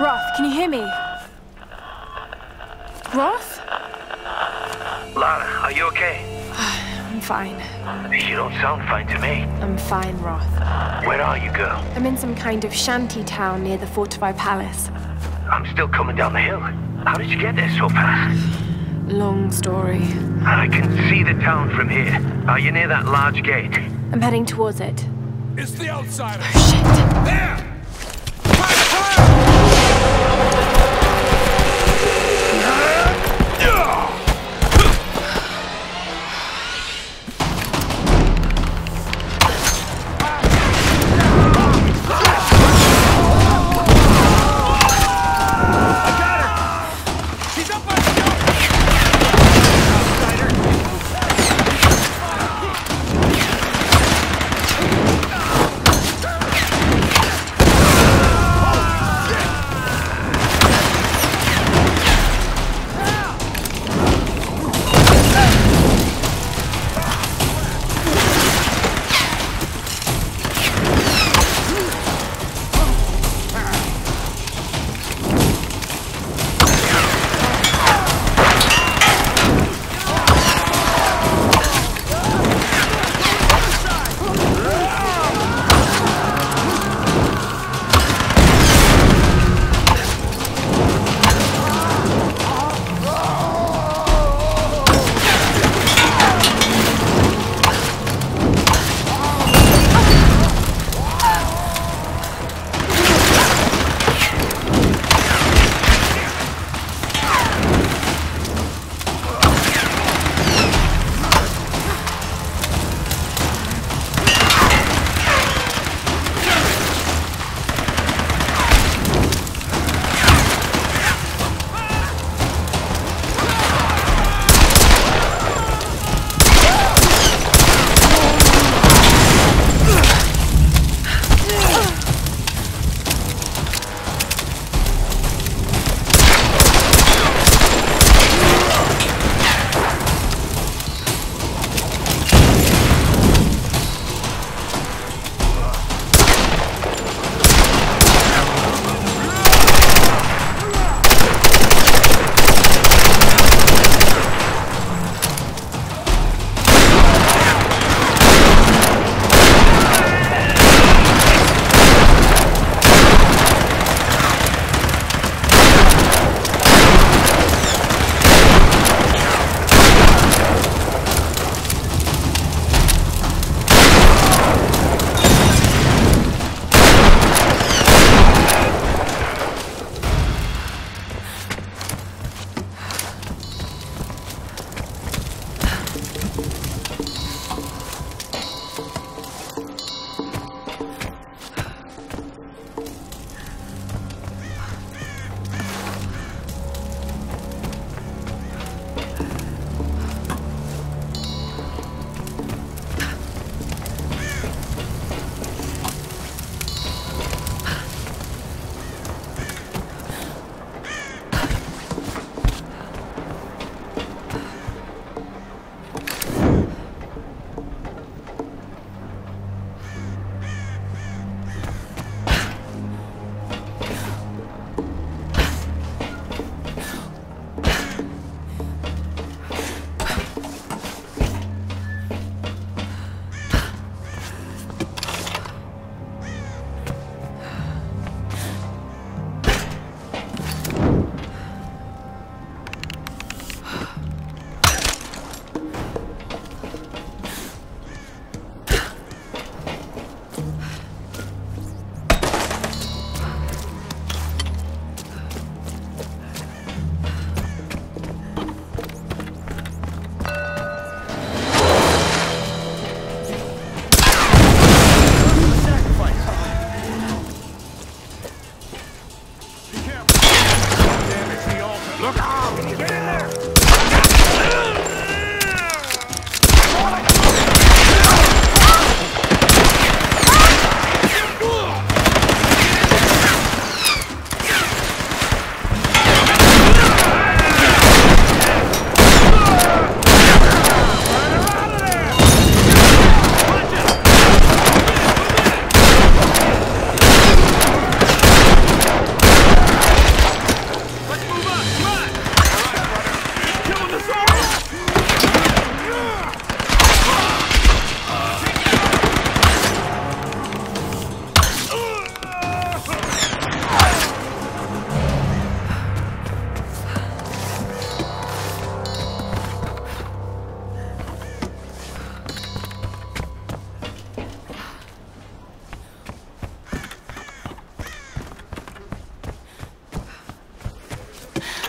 Roth, can you hear me? Roth? Lara, are you okay? I'm fine. You don't sound fine to me. I'm fine, Roth. Where are you, girl? I'm in some kind of shanty town near the fortified palace. I'm still coming down the hill. How did you get there so fast? Long story. I can see the town from here. Are you near that large gate? I'm heading towards it. It's the outsider. Oh, Shit! There!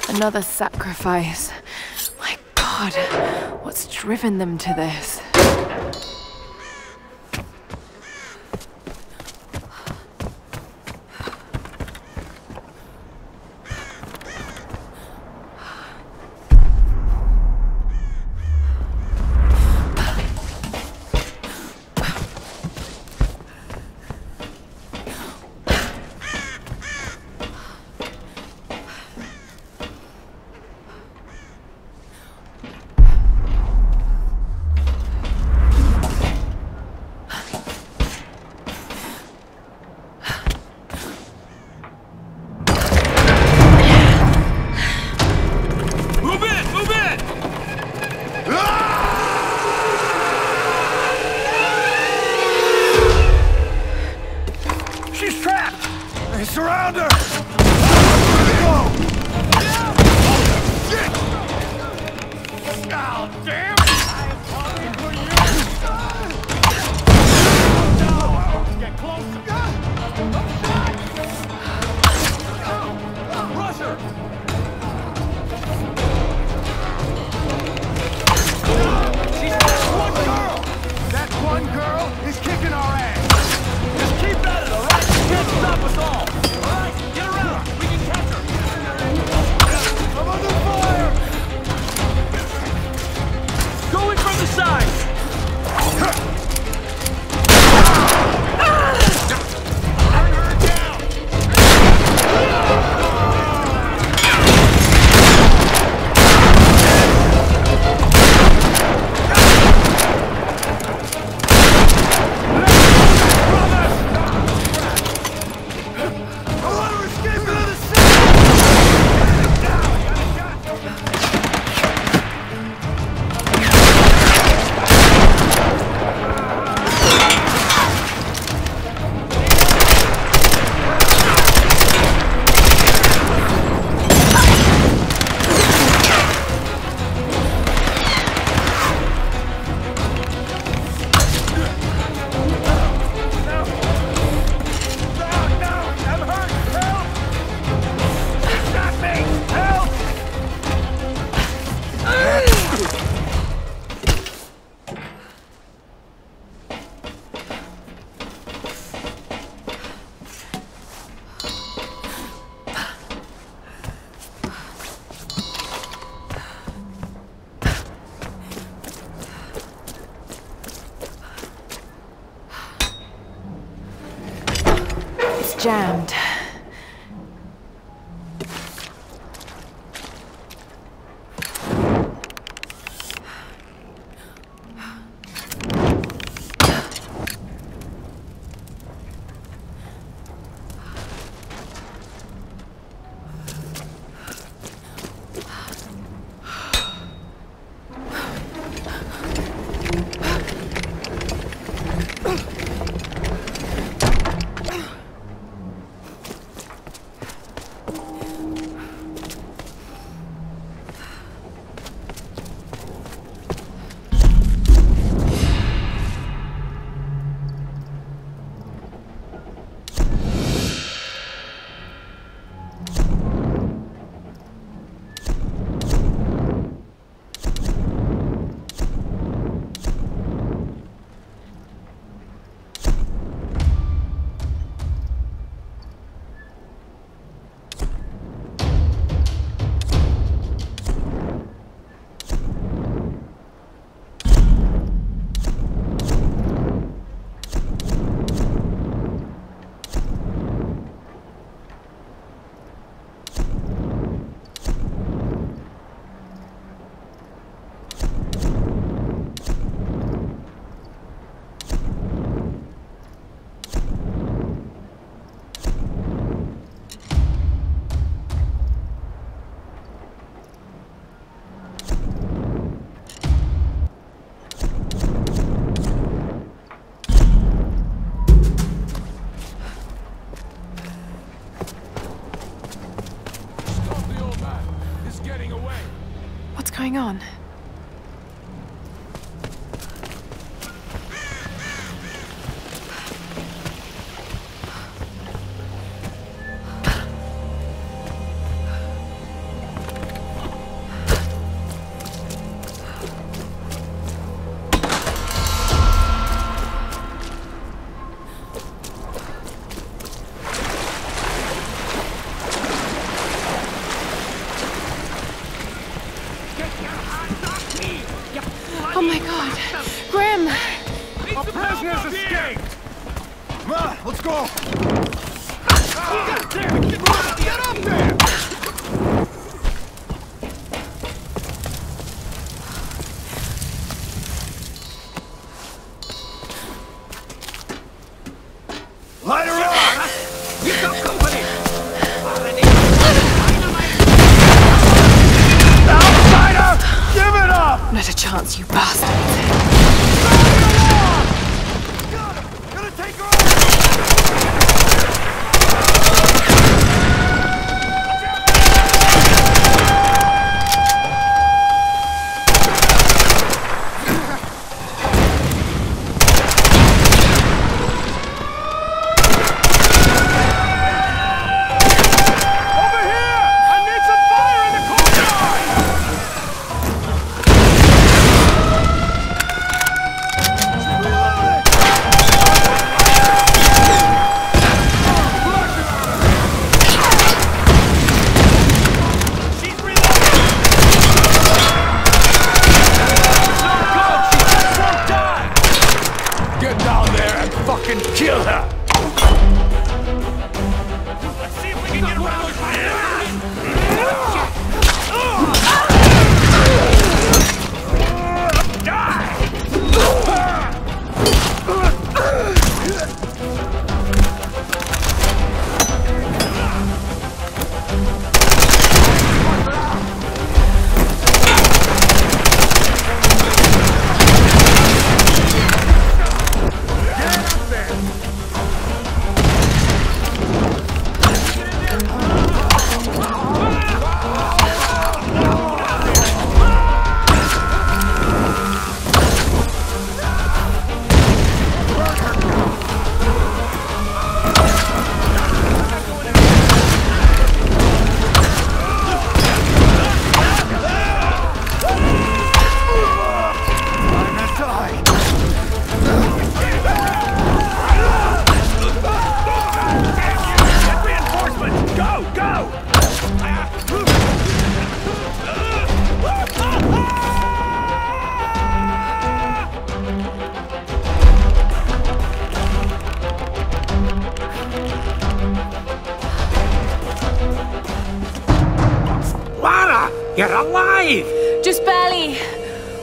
Another sacrifice. My god, what's driven them to this? on? You're alive! Just barely.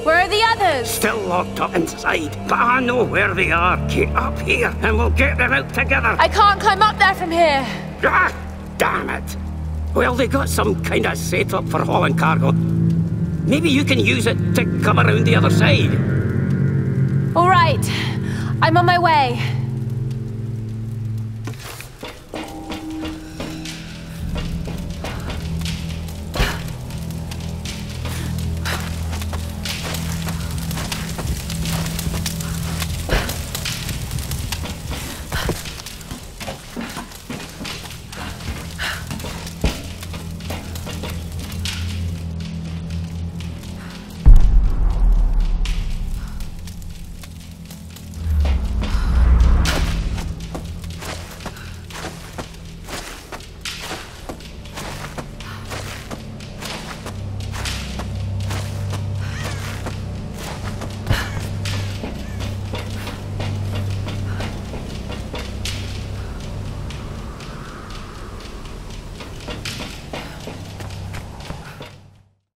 Where are the others? Still locked up inside, but I know where they are. Get up here and we'll get them out together. I can't climb up there from here. Ah, damn it. Well, they got some kind of setup for hauling cargo. Maybe you can use it to come around the other side. All right. I'm on my way.